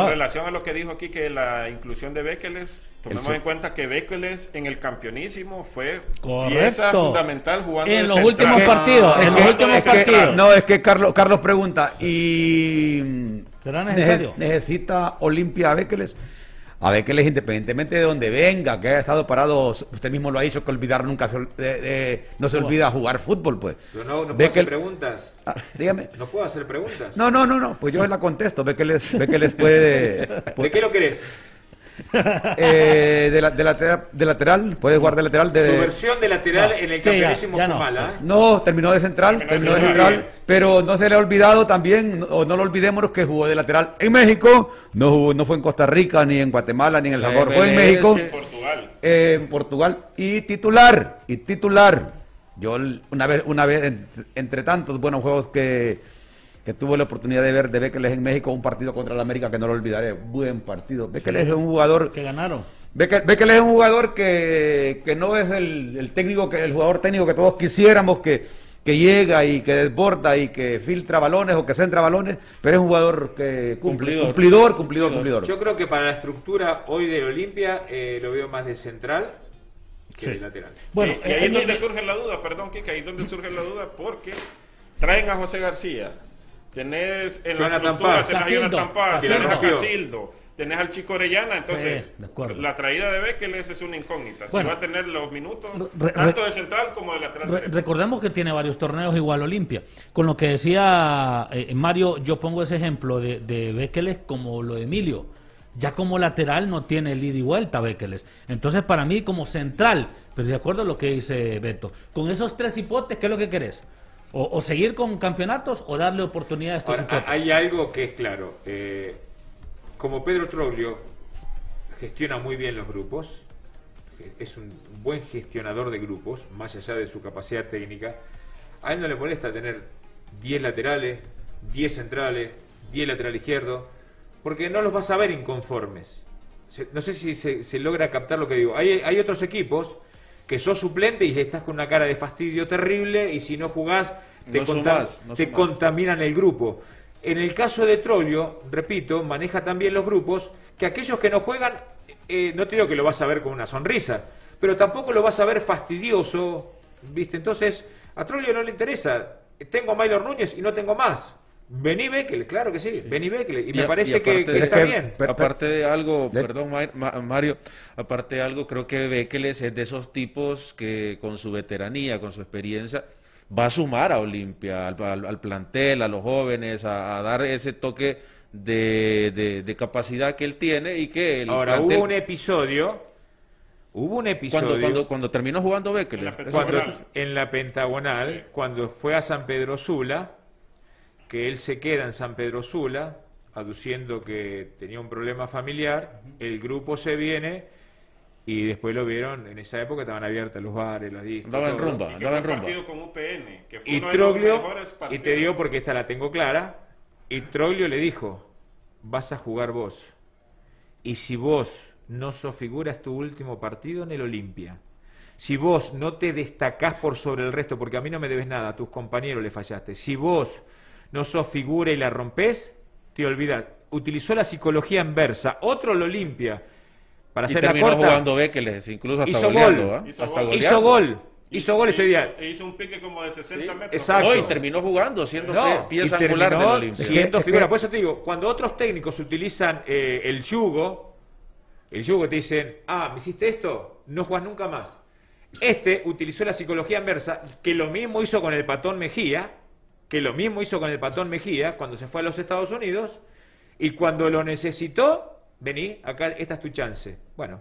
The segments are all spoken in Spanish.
En ah. relación a lo que dijo aquí, que la inclusión de Bekeles, tomemos en cuenta que Bekeles en el campeonísimo fue pieza fundamental jugando en los últimos partidos. en los últimos partidos. no, es que Carlos, Carlos pregunta, ¿y ¿Será necesario? necesita Olimpia Bekeles? A ver que les independientemente de donde venga, que haya estado parado, usted mismo lo ha dicho, que olvidar nunca se, no se olvida jugar fútbol, pues. Pero no, no puedo hacer preguntas. Ah, dígame. No puedo hacer preguntas. No, no, no, no, pues yo la contesto, ve que les, ve que les puede... ¿De qué lo querés? eh, de, la, de, la, de, lateral, puedes jugar de lateral. De, Su versión de lateral en el campeonísimo no, mala. ¿eh? No, terminó de central, terminó, de central, pero no se le ha olvidado también, o no lo olvidemos, que jugó de lateral en México, no jugó, no fue en Costa Rica, ni en Guatemala, ni en El Salvador, fue en México. En Portugal. Eh, en Portugal. Y titular, y titular. Yo una vez, una vez entre tantos buenos juegos que que tuve la oportunidad de ver de Bekeles en México un partido contra el América que no lo olvidaré. Buen partido. Bekeles es un jugador. Que ganaron. Bekeles es un jugador que, que no es el, técnico, que el jugador técnico que todos quisiéramos, que, que llega y que desborda y que filtra balones o que centra balones, pero es un jugador que cumple, cumplidor, cumplidor, cumplidor, Yo creo que para la estructura hoy de Olimpia eh, lo veo más de central que de lateral. Bueno, y, ahí es donde surge la duda, perdón, Kika, ahí es donde surge la duda, porque traen a José García tenés en la estructura, tenés a Jonathan Paz, tenés a Casildo, tenés al Chico Orellana, entonces la traída de Bekeles es una incógnita, si va a tener los minutos tanto de central como de lateral. recordemos que tiene varios torneos igual Olimpia, con lo que decía eh, Mario, yo pongo ese ejemplo de, de Bekeles como lo de Emilio, ya como lateral no tiene el ida y vuelta Bekeles, entonces para mí como central, pero de acuerdo a lo que dice Beto, con esos tres hipotes, ¿qué es lo que querés? O, seguir con campeonatos o darle oportunidad a estos Ahora, Hay algo que es claro. Eh, como Pedro Troglio gestiona muy bien los grupos, es un buen gestionador de grupos, más allá de su capacidad técnica, a él no le molesta tener 10 laterales, 10 centrales, 10 lateral izquierdo, porque no los vas a ver inconformes. no sé si se, logra captar lo que digo. Hay, hay otros equipos que sos suplente y estás con una cara de fastidio terrible y si no jugás te, contaminan el grupo. En el caso de Trollio, repito, maneja también los grupos, que aquellos que no juegan, eh, no te digo que lo vas a ver con una sonrisa, pero tampoco lo vas a ver fastidioso, ¿viste? Entonces, a Trollio no le interesa. Tengo a Maylor Núñez y no tengo más. Vení Bekel, claro que sí, Vení Bekel, y, me parece que, está bien. aparte de algo, perdón Mario, aparte de algo, creo que Bekel es de esos tipos que con su veteranía, con su experiencia, va a sumar a Olimpia, al, plantel, a los jóvenes, a, dar ese toque de, capacidad que él tiene y que... El Ahora, hubo un episodio... Hubo un episodio... Cuando, cuando, terminó jugando Bekel. En la Pentagonal, cuando fue a San Pedro Sula que él se queda en San Pedro Sula, aduciendo que tenía un problema familiar, el grupo se viene y después lo vieron, en esa época estaban abiertos los bares, los discos. Andaba en rumba, andaba en rumba. con UPN, que fue y Troglio, y te digo porque esta la tengo clara, y Troglio le dijo, vas a jugar vos. Y si vos no sos figura, es tu último partido en el Olimpia. Si vos no te destacás por sobre el resto, porque a mí no me debes nada, a tus compañeros le fallaste. Si vos no sos figura y la rompes, te olvidas. Utilizó la psicología inversa. Otro lo limpia. Para y terminó jugando Bekeles, incluso hasta hizo goleando, gol. Hizo, hasta gol. hizo gol. Hizo gol ese día. E hizo un pique como de 60 metros. Exacto. y terminó jugando, siendo pieza angular del Olimpia. Siendo figura. Por eso te digo, cuando otros técnicos utilizan eh, el yugo, el yugo te dicen, ah, me hiciste esto, no juegas nunca más. Este utilizó la psicología inversa, que lo mismo hizo con el patón Mejía, que lo mismo hizo con el patón Mejía cuando se fue a los Estados Unidos y cuando lo necesitó, vení, acá esta es tu chance. Bueno,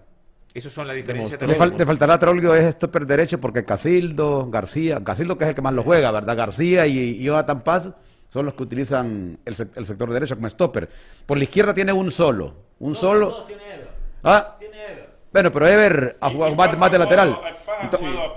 eso son las diferencias. Te, fal, te faltará Troglio es stopper derecho porque Casildo, García, Casildo que es el que más lo juega, ¿verdad? García y, Jonathan Paz son los que utilizan el, sector derecho como stopper. Por la izquierda tiene un solo, un solo. tiene Ah, tiene Bueno, pero Ever ha jugado más, de lateral.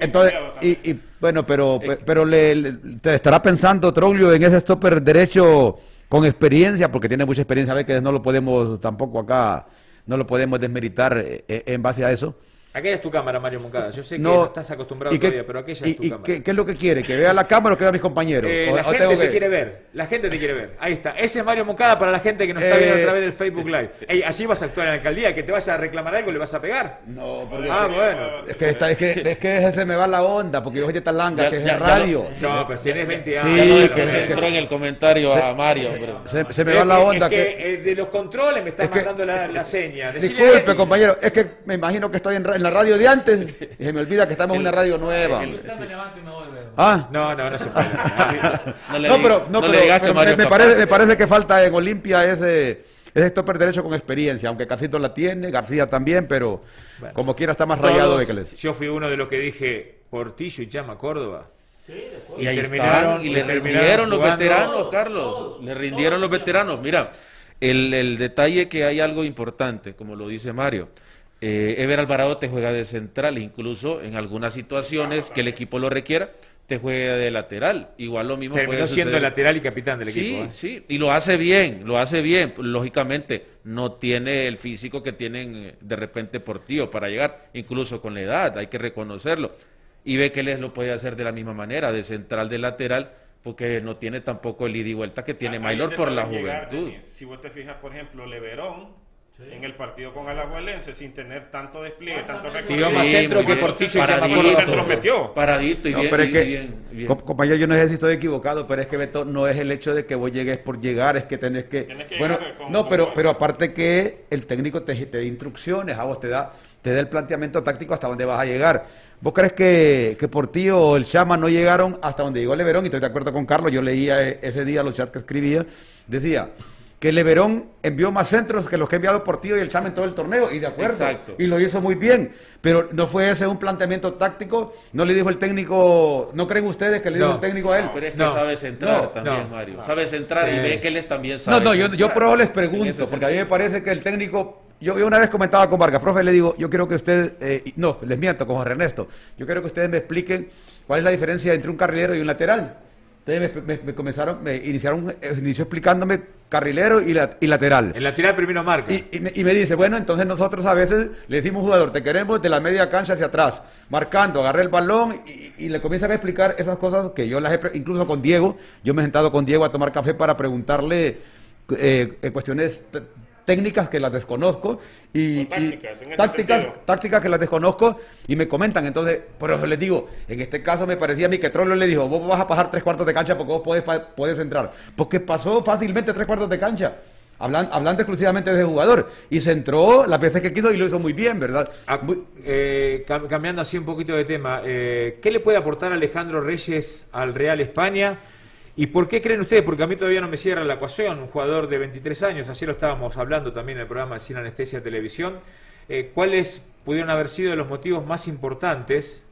Entonces, y, bueno, pero, pero le, te estará pensando Troglio en ese stopper derecho con experiencia, porque tiene mucha experiencia, ve que no lo podemos tampoco acá, no lo podemos desmeritar eh, eh, en base a eso. Aquella es tu cámara, Mario Moncada. Yo sé que no, estás acostumbrado todavía, pero aquella es tu cámara. Qué, ¿Qué es lo que quiere? ¿Que vea la cámara o que vea a mis compañeros? Eh, la gente te quiere ver. La gente te quiere ver. Ahí está. Ese es Mario Moncada para la gente que nos está viendo a eh, través del Facebook Live. Ey, así vas a actuar en la alcaldía, que te vayas a reclamar algo, le vas a pegar. No, porque Ah, bueno. Es que, está, es que, es que se me va la onda, porque yo soy de Talanga, que es el radio. no, pero tienes 20 años. Sí, que se entró en el comentario a Mario. Se, me va la onda. Es que, de los controles me estás mandando la, seña. Disculpe, compañero, es que me imagino que estoy en la radio de antes y se me olvida que estamos en una radio nueva. Ah. No, no, no se puede. no, pero, no, pero, me, parece, me parece que falta en Olimpia ese, ese stopper derecho con experiencia, aunque Casito la tiene, García también, pero como quiera está más rayado de que les. Yo fui uno de los que dije Portillo y Llama Córdoba. y, ahí terminaron, y le rindieron los veteranos, Carlos. Le rindieron los veteranos. Mira, el, el detalle que hay algo importante, como lo dice Mario. Eh, Ever Alvarado te juega de central, incluso en algunas situaciones que el equipo lo requiera, te juega de lateral. Igual lo mismo Terminó siendo lateral y capitán del equipo. Sí, ¿eh? sí, y lo hace bien, lo hace bien. Lógicamente, no tiene el físico que tienen eh, de repente por tío para llegar, incluso con la edad, hay que reconocerlo. Y ve que les lo puede hacer de la misma manera, de central, de lateral, porque no tiene tampoco el ida y vuelta que tiene Maylor por la juventud. si vos te fijas, por ejemplo, Leverón en el partido con Alajuelense sin tener tanto despliegue, tanto recorrido. más centro que por y centro metió. Paradito y bien, pero es que, Compañero, yo no sé si estoy equivocado, pero es que Beto, no es el hecho de que vos llegues por llegar, es que tenés que... bueno, no, pero, pero aparte que el técnico te, te da instrucciones, a vos te da, te da el planteamiento táctico hasta dónde vas a llegar. ¿Vos crees que, que Portillo o el Chama no llegaron hasta donde llegó Leverón? Y estoy de acuerdo con Carlos, yo leía ese día los chats que escribía, decía que Leverón envió más centros que los que ha enviado Portillo y el Chama en todo el torneo, y de acuerdo, y lo hizo muy bien, pero no fue ese un planteamiento táctico, no le dijo el técnico, ¿no creen ustedes que le dijo el técnico a él? pero es que sabe centrar también, Mario, sabe centrar y ve que él también sabe No, no, yo, yo por les pregunto, porque a mí me parece que el técnico, yo, una vez comentaba con Vargas, profe, le digo, yo quiero que usted, eh, no, les miento, con Jorge Ernesto, yo quiero que ustedes me expliquen cuál es la diferencia entre un carrilero y un lateral. Entonces me, comenzaron, me iniciaron, eh, inició explicándome carrilero y, y lateral. El lateral primero marca. Y, me, dice, bueno, entonces nosotros a veces le decimos jugador, te queremos de la media cancha hacia atrás, marcando, agarré el balón y, le comienzan a explicar esas cosas que yo las he, incluso con Diego, yo me he sentado con Diego a tomar café para preguntarle eh, eh cuestiones técnicas que las desconozco y, tácticas, tácticas, que las desconozco y me comentan. Entonces, por eso les digo, en este caso me parecía a mí que Trollo le dijo, vos vas a pasar tres cuartos de cancha porque vos podés, podés entrar. Porque pasó fácilmente tres cuartos de cancha. Hablando, hablando exclusivamente de jugador. Y se entró las veces que quiso y lo hizo muy bien, ¿verdad? Ah, eh, cambiando así un poquito de tema, eh, ¿qué le puede aportar Alejandro Reyes al Real España? ¿Y por qué creen ustedes? Porque a mí todavía no me cierra la ecuación, un jugador de 23 años, así lo estábamos hablando también en el programa Sin Anestesia Televisión. Eh, ¿Cuáles pudieron haber sido los motivos más importantes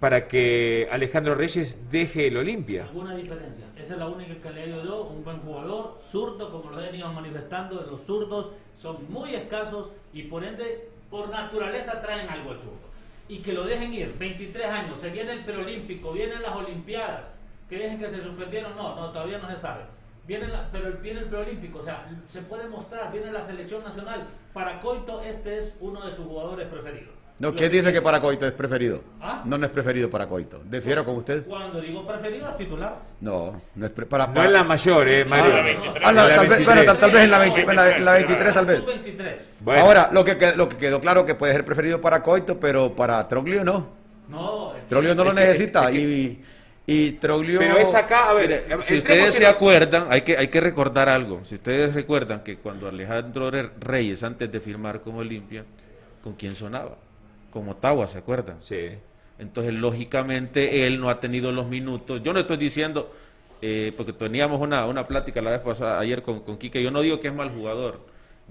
para que Alejandro Reyes deje el Olimpia? Alguna diferencia. Esa es la única que le yo. Un buen jugador, zurdo, como lo venido manifestando, los zurdos son muy escasos y por ende, por naturaleza, traen algo el zurdo. Y que lo dejen ir, 23 años, se viene el preolímpico, vienen las Olimpiadas que dejen que se suspendieron, no, no, todavía no se sabe. Viene pero viene el preolímpico, o sea, se puede mostrar, viene la selección nacional. Para Coito este es uno de sus jugadores preferidos. No, ¿quién dice que para Coito es preferido? ¿Ah? No, no es preferido para Coito. ¿Defiero con usted? Cuando digo preferido es titular. No, no es para, No es la mayor, eh, Mario. Ah, tal, vez, bueno, tal, vez en la, en la, 23, tal vez. 23. Ahora, lo que, lo que quedó claro que puede ser preferido para Coito, pero para Troglio no. No. Troglio no lo necesita y... Y Troglio... Pero es acá, a ver... si ustedes se acuerdan, hay que, hay que recordar algo. Si ustedes recuerdan que cuando Alejandro Reyes, antes de firmar como Olimpia, ¿con quién sonaba? Con Ottawa, ¿se acuerdan? Sí. Entonces, lógicamente, él no ha tenido los minutos. Yo no estoy diciendo, eh, porque teníamos una, una plática la vez pasada, ayer con, con Quique, yo no digo que es mal jugador.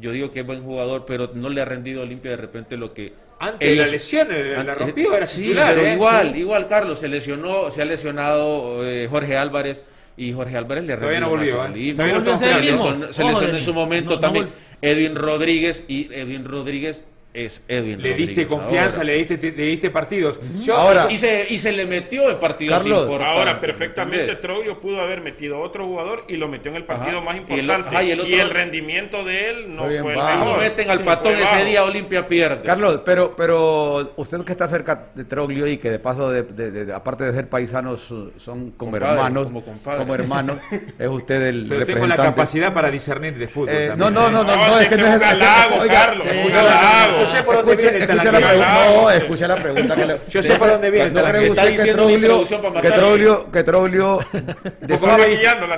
Yo digo que es buen jugador, pero no le ha rendido Olimpia de repente lo que antes de la lesión, eh, la rompió, era sí, pero ¿eh? igual, igual Carlos, se lesionó, se ha lesionado eh, Jorge Álvarez y Jorge Álvarez le Todavía no volvió, Se, lesionó, en su momento también Edwin Rodríguez y Edwin Rodríguez es Edwin Le diste confianza, le diste, le diste partidos. ahora, y, se, y se le metió en partidos importantes. Ahora, perfectamente Troglio pudo haber metido a otro jugador y lo metió en el partido más importante. Y el, rendimiento de él no fue el mejor. No meten al patón ese día, Olimpia pierde. Carlos, pero, pero usted que está cerca de Troglio y que de paso, de, aparte de ser paisanos, son como hermanos, como, hermanos, es usted el pero tengo la capacidad para discernir de fútbol. Eh, no, no, no, no, es que no es un halago, Carlos, un halago yo sé por dónde viene escucha la pregunta. No, escucha la pregunta. Que le, yo sé por dónde viene. No cree usted que Troglio, que Troglio, que Troglio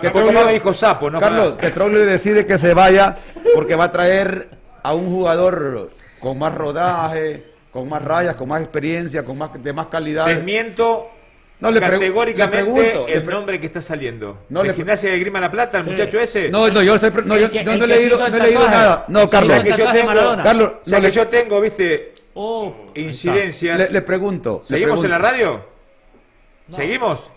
que Troglio dijo sapo, ¿no? Carlos, que Troglio decide que se vaya porque va a traer a un jugador con más rodaje, con más rayas, con más experiencia, con más de más calidad. Desmiento no, le Categóricamente le pregunto, el nombre que está saliendo. No, ¿De Gimnasia de Grima La Plata, el muchacho ese? No, no, yo, estoy, no, yo, no, no he leído, no he leído nada. No, Carlos. que yo tengo, Carlos, o que yo tengo, viste, oh, incidencias. Le, le, pregunto. ¿Seguimos en la radio? ¿Seguimos?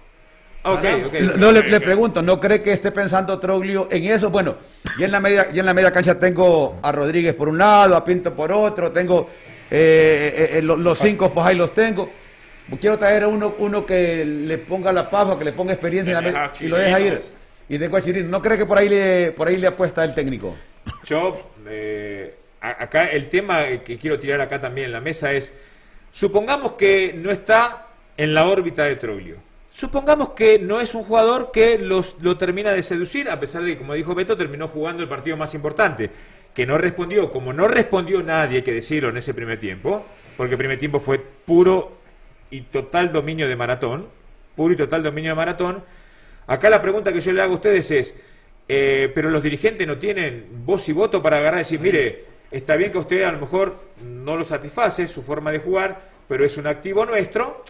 Ok, ok. No, le, le, pregunto, ¿no cree que esté pensando Troglio en eso? Bueno, y en la media, y en la media cancha tengo a Rodríguez por un lado, a Pinto por otro, tengo eh, eh, eh los, los cinco, pues ahí los tengo Quiero traer a uno, uno que le ponga la paja, que le ponga experiencia y lo deja ir. Y de Chirino. ¿No cree que por ahí le, por ahí le apuesta el técnico? Yo, eh, acá el tema que quiero tirar acá también en la mesa es, supongamos que no está en la órbita de Troglio. Supongamos que no es un jugador que los, lo termina de seducir, a pesar de que, como dijo Beto, terminó jugando el partido más importante, que no respondió, como no respondió nadie, hay que decirlo, en ese primer tiempo, porque el primer tiempo fue puro y total dominio de maratón, puro y total dominio de maratón. Acá la pregunta que yo le hago a ustedes es, eh, pero los dirigentes no tienen voz y voto para agarrar y decir, mire, está bien que usted a lo mejor no lo satisface su forma de jugar, pero es un activo nuestro,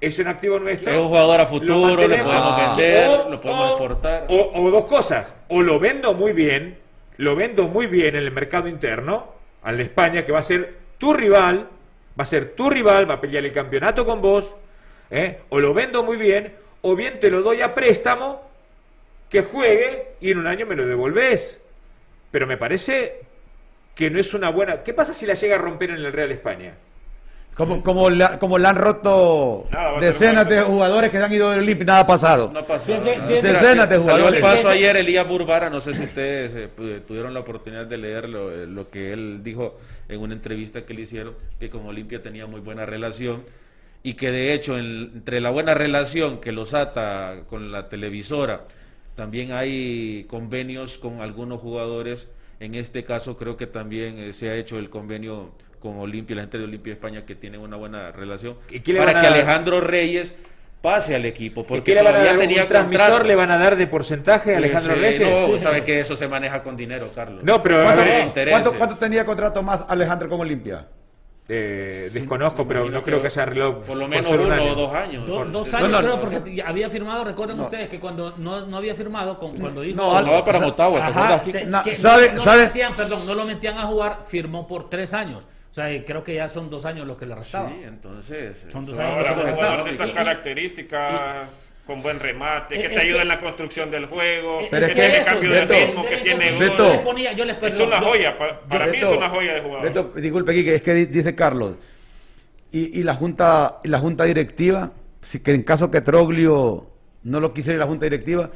es un activo nuestro. Es un jugador a futuro, lo, podemos vender, lo podemos exportar. O, dos cosas, o lo vendo muy bien, lo vendo muy bien en el mercado interno, al de España, que va a ser tu rival, va a ser tu rival, va a pelear el campeonato con vos, ¿eh? o lo vendo muy bien, o bien te lo doy a préstamo, que juegue y en un año me lo devolvés. Pero me parece que no es una buena... ¿Qué pasa si la llega a romper en el Real España? Como, como, la, como la han roto decenas de jugadores que se han ido del Olimpia, nada ha pasado. No ha pasado. Decenas de jugadores. el paso ayer Elías Burbara, no sé si ustedes eh, tuvieron la oportunidad de leer lo, eh, lo, que él dijo en una entrevista que le hicieron, que con Olimpia tenía muy buena relación y que de hecho entre la buena relación que los ata con la televisora, también hay convenios con algunos jugadores. En este caso creo que también eh, se ha hecho el convenio con Olimpia, la gente de Olimpia España que tiene una buena relación, para que Alejandro Reyes pase al equipo. Porque le van a dar tenía un transmisor le van a dar de porcentaje a Alejandro Reyes? No, sabe que eso se maneja con dinero, Carlos. No, pero ¿Cuánto, ¿cuánto, tenía contrato más Alejandro con Olimpia? Eh, desconozco, pero no creo, que sea reloj. Por lo menos uno o dos años. dos años creo, porque había firmado, recuerden ustedes que cuando no, no había firmado, con, cuando dijo. No, no para Motagua, ¿sabe, no, no lo metían a jugar, firmó por tres años. O sea, creo que ya son dos años los que le restaban. Sí, entonces. Son dos años ahora, jugador de esas características, con buen remate, que te ayuda en la construcción del juego, que, tiene cambio de ritmo, que tiene gol. es una joya, para, mí es una joya de jugador. Beto, disculpe, Kike, es que dice Carlos, y, y la junta y la junta directiva, si que en caso que Troglio no lo quisiera la junta directiva,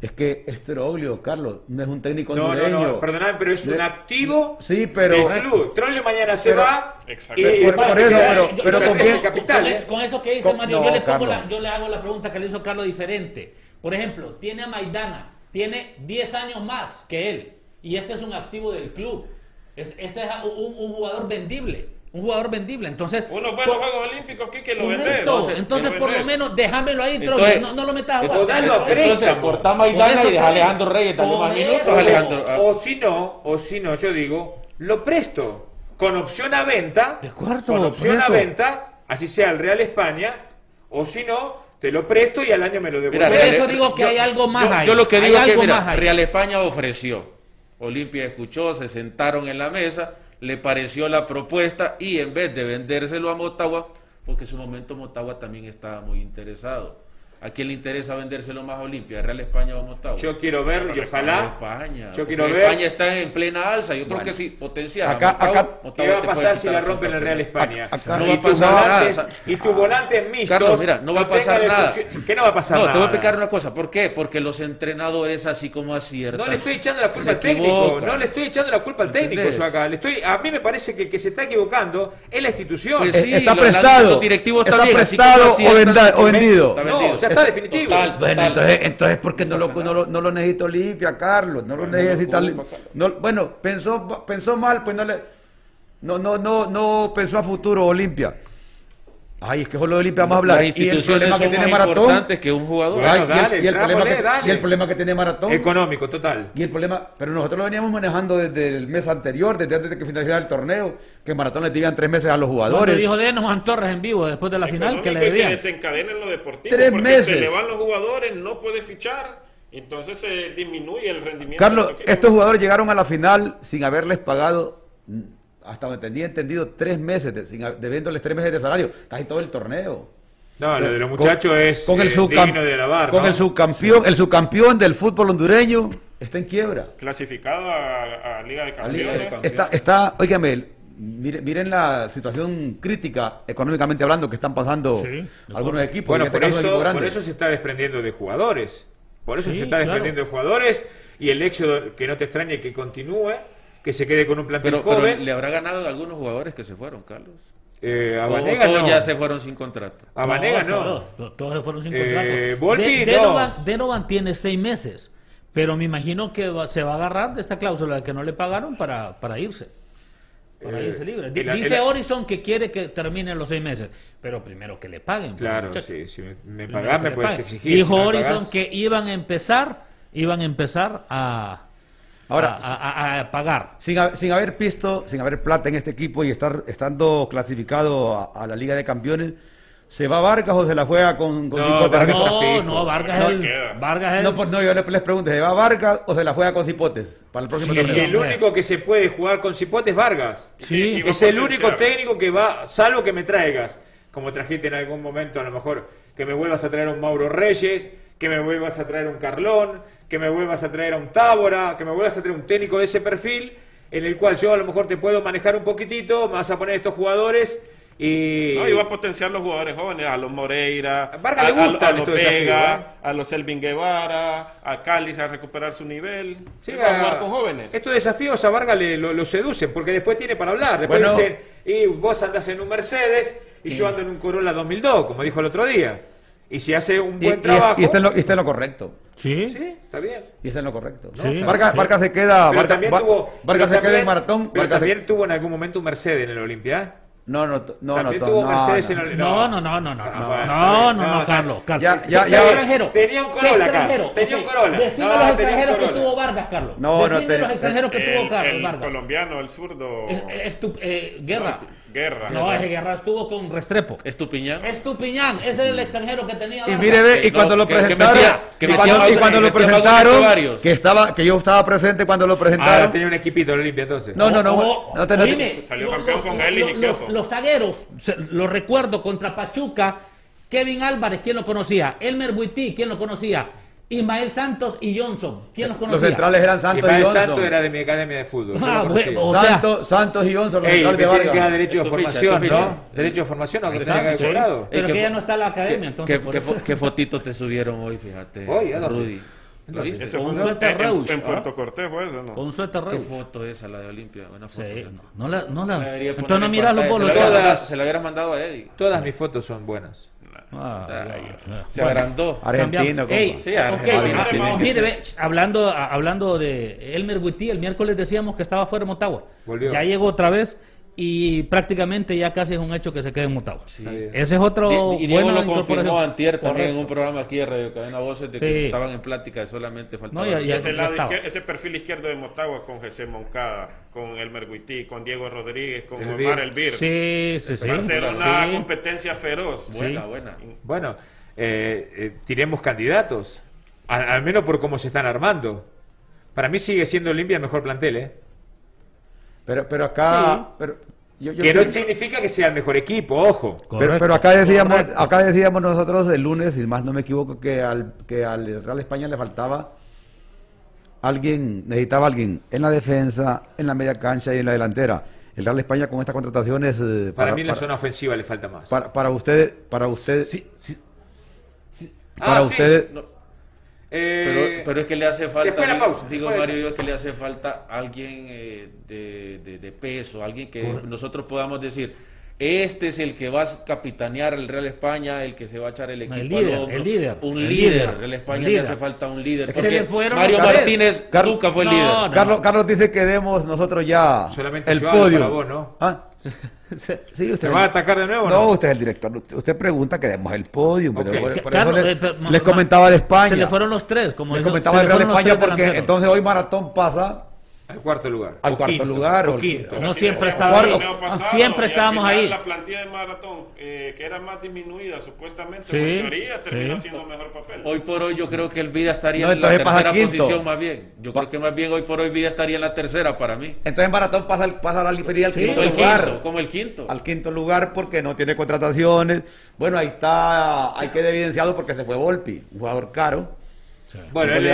es que Estroglio, Carlos, no es un técnico no, No, no, perdóname, pero es un activo sí, pero, del club. Troglio mañana se va. Exacto. Y, por, por eso, pero, pero con, quién, capital, con, ¿eh? con, eso que dice Mario, yo, le pongo la, yo le hago la pregunta que le hizo Carlos diferente. Por ejemplo, tiene a Maidana, tiene 10 años más que él, y este es un activo del club. Este es un, un jugador vendible un jugador vendible. Entonces, unos buenos Juegos Olímpicos, que lo vendes. Entonces, por lo menos déjamelo ahí, entonces, no, no, lo metas a jugar. Entonces, cortá Maidana y deja a Alejandro Reyes, dale más minutos, Alejandro. O si no, o si no, yo digo, lo presto con opción a venta, con opción a venta, así sea el Real España, o si no, te lo presto y al año me lo devuelvo. Por eso digo que hay algo más ahí. Yo lo que digo es que, mira, Real España ofreció, Olimpia escuchó, se sentaron en la mesa le pareció la propuesta y en vez de vendérselo a Motagua, porque en su momento Motagua también estaba muy interesado. ¿A quién le interesa vendérselo más a Olimpia? ¿Real España o Motagua? Yo quiero ver y ojalá. España. Yo quiero ver. España está en plena alza. Yo creo que sí, potencial. Acá, acá, ¿Qué va a pasar si la rompen el Real España? no va a pasar nada. Y tu volante mixtos. Carlos, mira, no va a pasar nada. ¿Qué no va a pasar no, nada? te voy a explicar una cosa. ¿Por qué? Porque los entrenadores, así como aciertan. No le estoy echando la culpa al técnico. No le estoy echando la culpa al técnico yo acá. Le estoy, a mí me parece que el que se está equivocando es la institución. Pues sí, está prestado. Los directivos está prestado o, vendido. No, ya está definitivo. Bueno, entonces, entonces ¿por qué no, lo, no, lo, no lo necesito limpia, Carlos? No lo necesita no, Bueno, pensó, pensó mal, pues no le... No, no, no, no pensó a futuro Olimpia. Ay, es que de Olimpia vamos a hablar. y el problema que tiene Maratón. que un jugador. y, el, problema que, y, el, problema que, tiene Maratón. Económico, total. Y el problema. Pero nosotros lo veníamos manejando desde el mes anterior, desde antes de que finalizara el torneo, que Maratón le debían tres meses a los jugadores. dijo de Juan Torres en vivo después de la final que le debían. que desencadenen lo deportivo. Tres porque meses. Se le van los jugadores, no puede fichar. Entonces se disminuye el rendimiento. Carlos, estos jugadores llegaron a la final sin haberles pagado hasta donde tenía entendido, tres meses, de, sin, debiéndoles tres meses de salario, casi todo el torneo. No, lo de los muchachos es con el digno de alabar, Con el subcampeón, el subcampeón del fútbol hondureño está en quiebra. Clasificado a, Liga de Campeones. Está, está, óigame, miren, miren, la situación crítica, económicamente hablando, que están pasando algunos equipos. Bueno, por, eso, por eso se está desprendiendo de jugadores. Por eso se está desprendiendo de jugadores y el hecho que no te extrañe que continúe que se quede con un plantel pero, joven. Pero le habrá ganado a algunos jugadores que se fueron, Carlos. Eh, a Vanega todos no. ya se fueron sin contrato. A Vanega no. Todos, se fueron sin contrato. Eh, Volpi, Denovan, tiene seis meses, pero me imagino que se va a agarrar de esta cláusula que no le pagaron para, para irse. Para eh, irse libre. Dice Horizon que quiere que terminen los seis meses, pero primero que le paguen. Pues, claro, sí, si me, me pagas me puedes exigir. Dijo Horizon que iban a empezar, iban a empezar a Ahora, a, pagar. Sin, sin, haber visto, sin haber plata en este equipo y estar estando clasificado a, la Liga de Campeones, ¿se va Vargas o se la juega con, con no, Vargas no, no, Vargas es el, Vargas No, pues no, yo les, pregunto, ¿se va Vargas o se la juega con Cipotes para el próximo torneo? El único que se puede jugar con Cipotes es Vargas. Sí. Es el único técnico que va, salvo que me traigas, como trajiste en algún momento, a lo mejor, que me vuelvas a traer un Mauro Reyes, que me vuelvas a traer un Carlón, que me vuelvas a traer a un Tábora, que me vuelvas a traer un técnico de ese perfil, en el cual yo a lo mejor te puedo manejar un poquitito, me vas a poner estos jugadores y... No, y va a potenciar los jugadores jóvenes, a los Moreira, a, los Vega, ¿eh? a los Elvin Guevara, a Cáliz a recuperar su nivel. Sí, a, jugar con jóvenes. Estos desafíos a Vargas le, lo, seducen, porque después tiene para hablar. Después dicen, y vos andás en un Mercedes y yo ando en un Corolla 2002, como dijo el otro día. Y si hace un buen trabajo. Y, está en lo, está en lo correcto. Sí. Sí, está bien. Y está en lo correcto. Sí, Vargas, Vargas, se queda. Vargas, también tuvo, Vargas se queda en maratón. Pero también tuvo en algún momento un Mercedes en el Olimpia. No, no, no, También no, tuvo no, Mercedes no, en el no, no, no, no, no, no, no, no, Carlos, Carlos. Ya, ya, ya. Extranjero. Tenía un Corolla acá. Tenía un Corolla. Decime los extranjeros que tuvo Vargas, Carlos. No, no. Decime los extranjeros que tuvo Carlos, el Vargas. colombiano, el zurdo. Guerra. Guerra. No, ese Guerra estuvo con Restrepo. Estupiñán. Estupiñán, ese es el extranjero que tenía. Y mire, ve, y cuando lo presentaron, y cuando lo presentaron, que estaba, que yo estaba presente cuando lo presentaron. tenía un equipito en Olimpia entonces. No, no, no. Salió campeón con él y Los zagueros, lo recuerdo contra Pachuca, Kevin Álvarez, ¿quién lo conocía? Elmer Buití, ¿quién lo conocía? Ismael Santos y Johnson. ¿Quién los conocía? Los centrales eran Santos Ismael y Johnson. Santos era de mi academia de fútbol. Ah, bueno, o sea, Santos, Santos y Johnson, los Ey, centrales de me tiene que dar derecho de formación, ficha, ¿no? Derecho de formación, aunque tenga que haber cobrado. Pero que ya no está en la academia, entonces. ¿Qué, qué, qué fotito te subieron hoy, fíjate? Hoy. Rudy. ¿Lo viste? Ese fue un en, suéter Reusch, en ¿ah? Puerto Cortés fue eso, ¿no? Con suéter ¿Qué foto esa, la de Olimpia? Buena foto. Sí, esa. no, no la, no la, entonces no miras los bolos. Se la hubiera mandado a Eddie. Todas mis fotos son buenas. Ah. Se Bueno, agrandó. Argentino. Sí, Argentina mire, ve, hablando, hablando de Elmer Witty, el miércoles decíamos que estaba fuera de Motagua. Volvió. Ya llegó otra vez y prácticamente ya casi es un hecho que se quede en Motagua. Sí. Ese es otro Y, y Diego buena lo confirmó antier también en un programa aquí de Radio Cadena Voces de Sí. que estaban en plática de solamente faltaba. No, ya- ya- ese, lado izquier- ese perfil izquierdo de Motagua con José Moncada, con Elmer Guití, con Diego Rodríguez, con Elvir. Omar Elvir. Sí, sí, sí. Va a ser una Sí. competencia feroz. Buena, buena. Bueno, eh, eh, tiremos candidatos. Al, al menos por cómo se están armando. Para mí sigue siendo Olimpia el mejor plantel, ¿eh? Pero, pero acá, pero, que no significa que sea el mejor equipo, ojo. pero, acá decíamos, acá decíamos nosotros el lunes, y más no me equivoco, que al, que al Real España le faltaba alguien, necesitaba alguien en la defensa, en la media cancha y en la delantera. El Real España con estas contrataciones. Eh, para, mí en la zona ofensiva le falta más. Para, para ustedes, para ustedes. Sí, sí, para ah, ustedes. Eh, pero, es que le hace falta, digo, Mario, digo que le hace falta alguien eh, de, de, peso, alguien que nosotros podamos decir, este es el que va a capitanear el Real España, el que se va a echar el equipo el líder, al El líder. Un líder. El España le hace falta un líder. Mario Martínez nunca fue el líder. Carlos, Carlos dice que demos nosotros ya Solamente el podio. Vos, ¿no? ¿Ah? Sí, usted va a atacar de nuevo? No, usted es el director. Usted pregunta que demos el podio. les, comentaba de España. Se le fueron los tres. Como les comentaba de Real España porque entonces hoy Maratón pasa al cuarto lugar. Al cuarto lugar. O quinto. No siempre estaba ahí. siempre estábamos ahí. La plantilla de maratón, eh, que era más disminuida supuestamente, sí, en teoría terminó haciendo mejor papel. Hoy por hoy yo creo que el Vida estaría en la tercera posición más bien. Yo creo que más bien hoy por hoy Vida estaría en la tercera para mí. Entonces maratón pasa, pasa la al quinto lugar. como el quinto. Al quinto lugar porque no tiene contrataciones. Bueno, ahí está, hay que evidenciado porque se fue Volpi, un jugador caro bueno, el,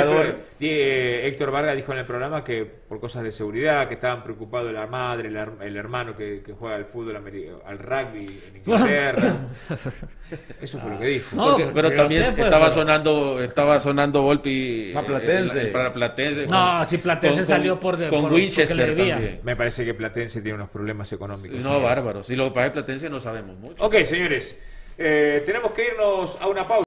eh, Héctor Vargas dijo en el programa que por cosas de seguridad, que estaban preocupados la madre, el, hermano que, juega al fútbol, al rugby en Inglaterra. Eso fue lo que dijo. pero también estaba sonando, estaba sonando Volpi para Platense. para Platense. No, si Platense salió por, con Winchester también. Me parece que Platense tiene unos problemas económicos. No, bárbaros. Si lo que pasa es Platense no sabemos mucho. Ok, señores, eh, tenemos que irnos a una pausa.